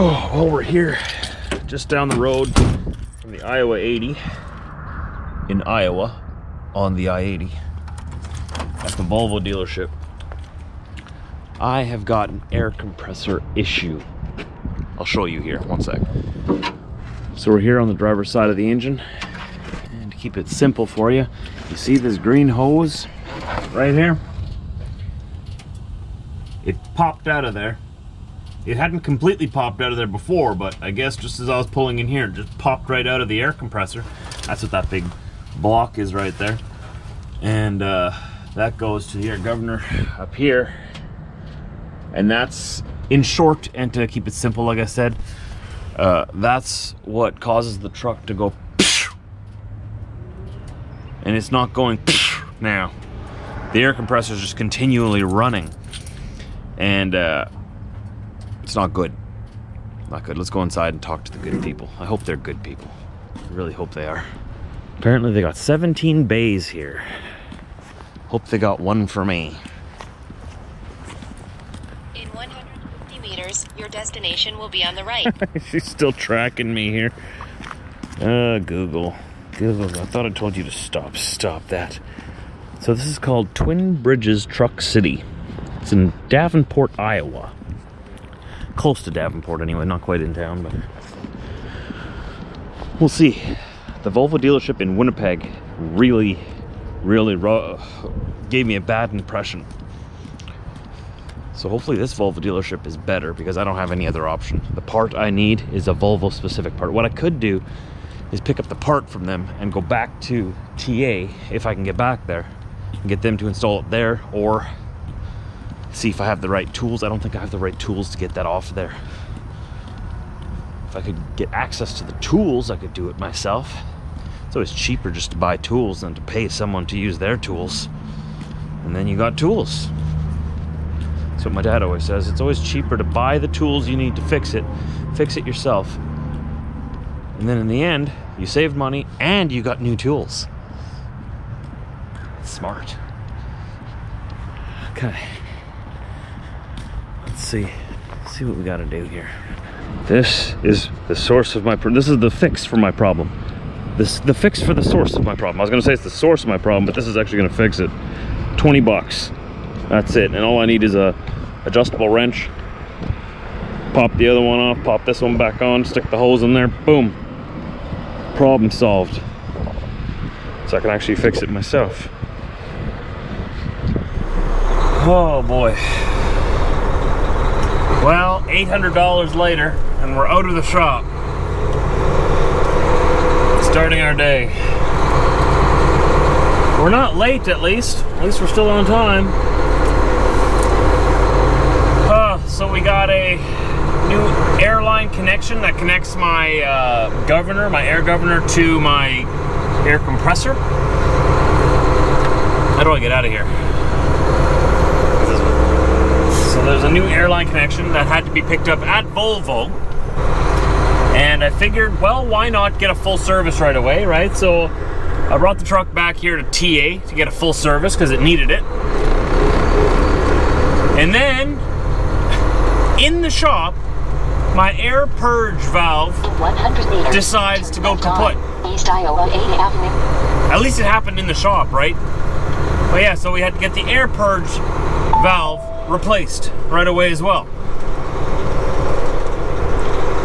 Oh, well, we're here just down the road from the Iowa 80 in Iowa on the I 80 at the Volvo dealership. I have got an air compressor issue. I'll show you here, one sec. So we're here on the driver's side of the engine. And to keep it simple for you, you see this green hose right here? It popped out of there. It hadn't completely popped out of there before, but I guess just as I was pulling in here, it just popped right out of the air compressor. That's what that big block is right there. And uh, that goes to the air governor up here. And that's, in short, and to keep it simple, like I said, uh, that's what causes the truck to go and it's not going now. The air compressor is just continually running and uh, it's not good. Not good. Let's go inside and talk to the good people. I hope they're good people. I really hope they are. Apparently they got 17 bays here. Hope they got one for me. In 150 meters, your destination will be on the right. She's still tracking me here. Uh, Google. Google, I thought I told you to stop. Stop that. So this is called Twin Bridges Truck City. It's in Davenport, Iowa. Close to Davenport anyway, not quite in town, but we'll see. The Volvo dealership in Winnipeg really, really gave me a bad impression. So hopefully this Volvo dealership is better because I don't have any other option. The part I need is a Volvo specific part. What I could do is pick up the part from them and go back to TA if I can get back there and get them to install it there or see if I have the right tools. I don't think I have the right tools to get that off there. If I could get access to the tools, I could do it myself. It's always cheaper just to buy tools than to pay someone to use their tools. And then you got tools. That's what my dad always says. It's always cheaper to buy the tools you need to fix it, fix it yourself. And then in the end, you saved money and you got new tools. Smart. Okay. See. See what we got to do here. This is the source of my this is the fix for my problem. This the fix for the source of my problem. I was going to say it's the source of my problem, but this is actually going to fix it. 20 bucks. That's it. And all I need is a adjustable wrench. Pop the other one off, pop this one back on, stick the holes in there, boom. Problem solved. So I can actually fix it myself. Oh boy. Well, $800 later, and we're out of the shop. Starting our day. We're not late, at least. At least we're still on time. Uh, so we got a new airline connection that connects my uh, governor, my air governor, to my air compressor. How do I get out of here? So there's a new airline connection that had to be picked up at Volvo. And I figured, well, why not get a full service right away, right? So I brought the truck back here to TA to get a full service because it needed it. And then in the shop, my air purge valve In 100 meters, decides to go kaput. East Iowa 80 Avenue. At least it happened in the shop, right? But yeah, so we had to get the air purge valve replaced right away as well.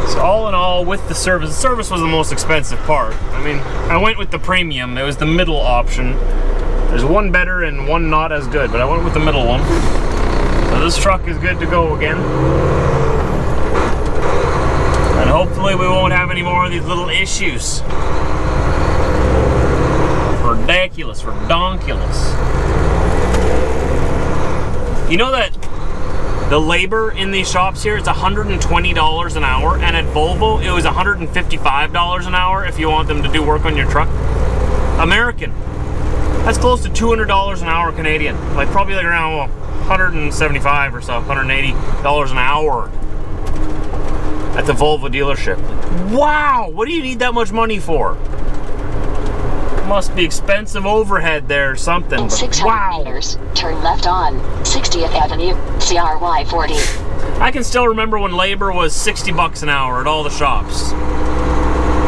So all in all, with the service, the service was the most expensive part. I mean, I went with the premium. It was the middle option. There's one better and one not as good, but I went with the middle one. So this truck is good to go again. And hopefully we won't have any more of these little issues ridiculous, redonkulous. You know that the labor in these shops here is $120 an hour, and at Volvo it was $155 an hour if you want them to do work on your truck. American. That's close to $200 an hour Canadian. Like probably like around well, 175 or so, $180 an hour at the Volvo dealership. Wow, what do you need that much money for? Must be expensive overhead there or something. In but 600 wow. meters, turn left on 60th Avenue. Avenue, CRY 40. I can still remember when labor was 60 bucks an hour at all the shops.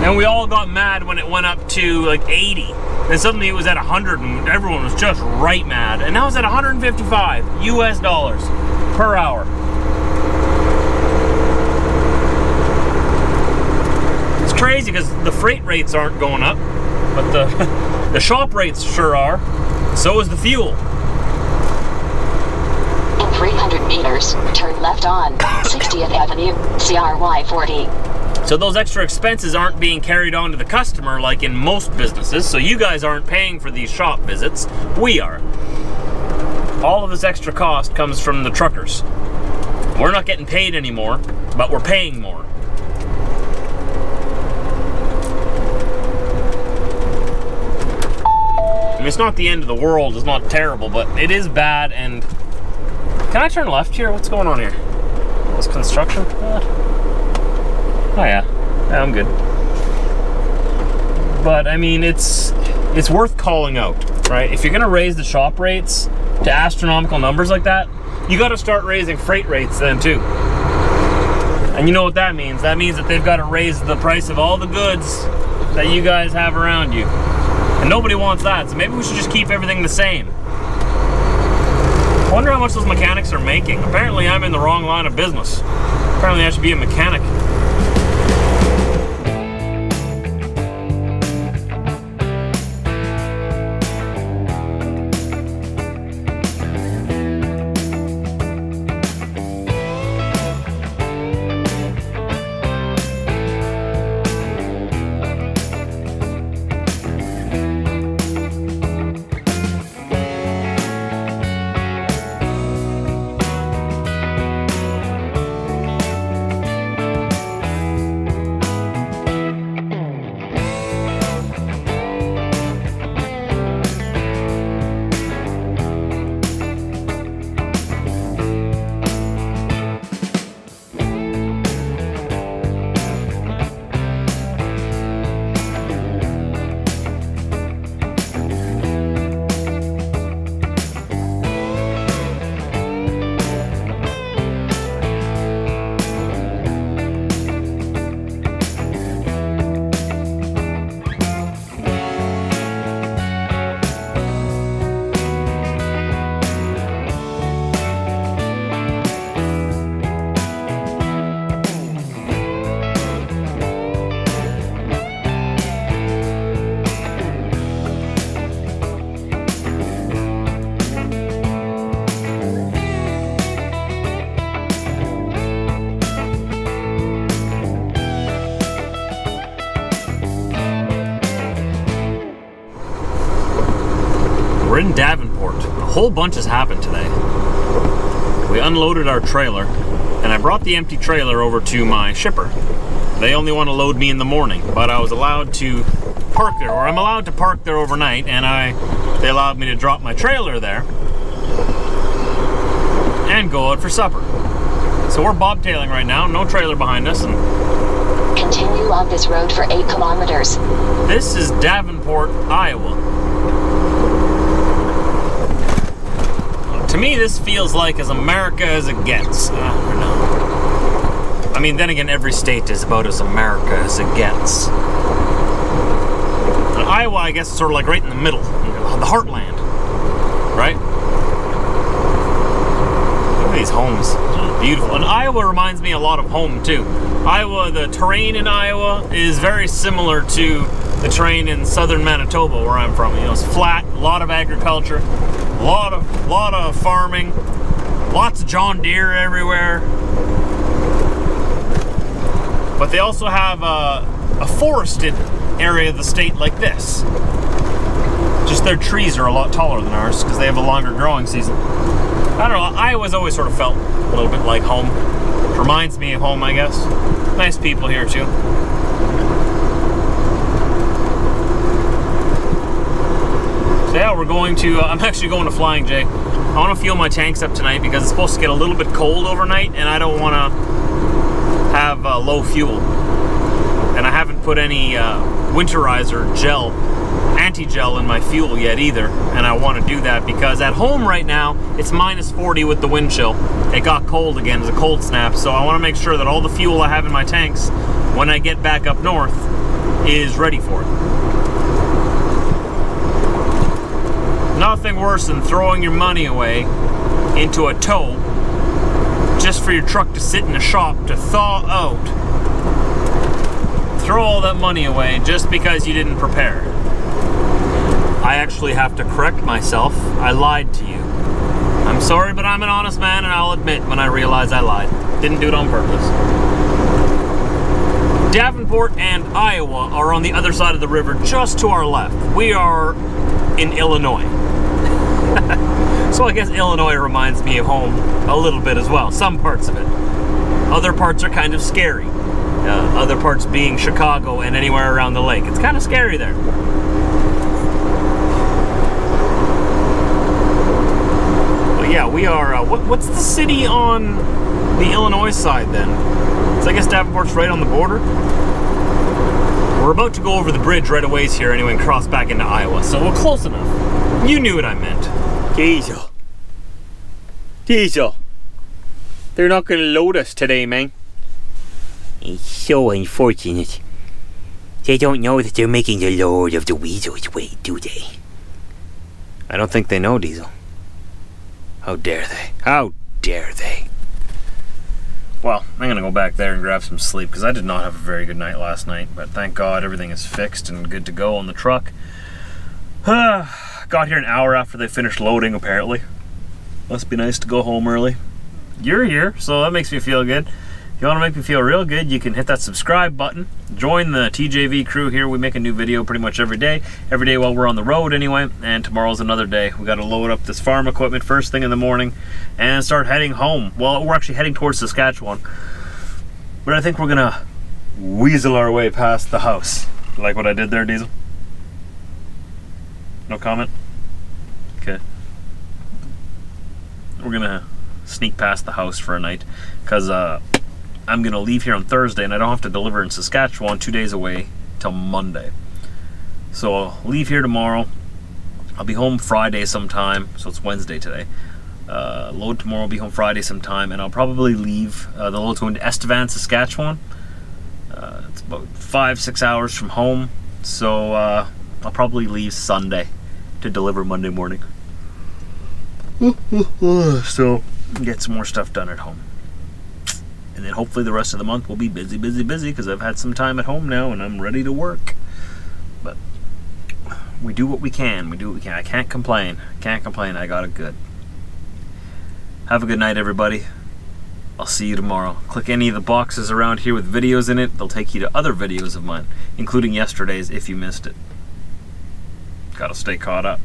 And we all got mad when it went up to like 80. And suddenly it was at 100 and everyone was just right mad. And now it's at 155 US dollars per hour. It's crazy because the freight rates aren't going up, but the the shop rates sure are. So is the fuel. In 300 meters, turn left on 60th Avenue, CRY 40. So those extra expenses aren't being carried on to the customer like in most businesses. So you guys aren't paying for these shop visits. We are. All of this extra cost comes from the truckers. We're not getting paid anymore, but we're paying more. Mean, it's not the end of the world. It's not terrible, but it is bad. And can I turn left here? What's going on here? It's construction. Oh yeah, yeah I'm good. But I mean, it's it's worth calling out, right? If you're gonna raise the shop rates to astronomical numbers like that, you got to start raising freight rates then too. And you know what that means? That means that they've got to raise the price of all the goods that you guys have around you. Nobody wants that, so maybe we should just keep everything the same. I wonder how much those mechanics are making. Apparently, I'm in the wrong line of business. Apparently, I should be a mechanic. Whole bunch has happened today. We unloaded our trailer, and I brought the empty trailer over to my shipper. They only want to load me in the morning, but I was allowed to park there, or I'm allowed to park there overnight, and I they allowed me to drop my trailer there and go out for supper. So we're bobtailing right now, no trailer behind us, and Continue on this road for 8 kilometers. This is Davenport, Iowa. To me, this feels like as America as it gets. I don't know. I mean, then again, every state is about as America as it gets. And Iowa, I guess, is sort of like right in the middle, the heartland, right? Look at these homes. Beautiful. And Iowa reminds me a lot of home, too. Iowa, the terrain in Iowa is very similar to the terrain in southern Manitoba, where I'm from. You know, it's flat, a lot of agriculture, a lot of, lot of farming, lots of John Deere everywhere. But they also have a, a forested area of the state like this. Just their trees are a lot taller than ours because they have a longer growing season. I don't know. Iowa's always sort of felt a little bit like home. Reminds me of home, I guess. Nice people here too. Yeah, we're going to. Uh, I'm actually going to Flying J. I want to fuel my tanks up tonight because it's supposed to get a little bit cold overnight, and I don't want to have uh, low fuel. And I haven't put any uh, winterizer gel anti-gel in my fuel yet either, and I want to do that because at home right now it's minus 40 with the wind chill. It got cold again, it's a cold snap, so I want to make sure that all the fuel I have in my tanks when I get back up north is ready for it. Nothing worse than throwing your money away into a tow just for your truck to sit in the shop to thaw out. Throw all that money away just because you didn't prepare. I actually have to correct myself. I lied to you. I'm sorry, but I'm an honest man, and I'll admit when I realize I lied. Didn't do it on purpose. Davenport and Iowa are on the other side of the river, just to our left. We are in Illinois. so I guess Illinois reminds me of home a little bit as well, some parts of it. Other parts are kind of scary. Uh, other parts being Chicago and anywhere around the lake. It's kind of scary there. But yeah, we are. Uh, what, what's the city on the Illinois side then? So I guess Davenport's right on the border. We're about to go over the bridge right away here anyway and cross back into Iowa, so we're close enough. You knew what I meant. Diesel. Diesel. They're not going to load us today, man. It's so unfortunate. They don't know that they're making the Lord of the Weasels wait, do they? I don't think they know, Diesel. How dare they? How dare they? Well, I'm gonna go back there and grab some sleep because I did not have a very good night last night, but thank God everything is fixed and good to go on the truck. Got here an hour after they finished loading, apparently. Must be nice to go home early. You're here, so that makes me feel good. If you want to make me feel real good, you can hit that subscribe button. Join the TJV crew here. We make a new video pretty much every day. Every day while we're on the road anyway. And tomorrow's another day. We got to load up this farm equipment first thing in the morning and start heading home. Well, we're actually heading towards Saskatchewan. But I think we're going to weasel our way past the house. Like what I did there, Diesel? No comment? Okay. We're going to sneak past the house for a night because uh, I'm gonna leave here on Thursday and I don't have to deliver in Saskatchewan two days away till Monday. So I'll leave here tomorrow. I'll be home Friday sometime, so it's Wednesday today. Uh, load tomorrow, I'll be home Friday sometime, and I'll probably leave. Uh, the load's going to Estevan, Saskatchewan. Uh, it's about five, six hours from home, so uh, I'll probably leave Sunday to deliver Monday morning. so get some more stuff done at home and then hopefully the rest of the month will be busy, busy, busy because I've had some time at home now and I'm ready to work. But we do what we can. We do what we can. I can't complain. Can't complain. I got it good. Have a good night, everybody. I'll see you tomorrow. Click any of the boxes around here with videos in it. They'll take you to other videos of mine, including yesterday's if you missed it. Gotta stay caught up.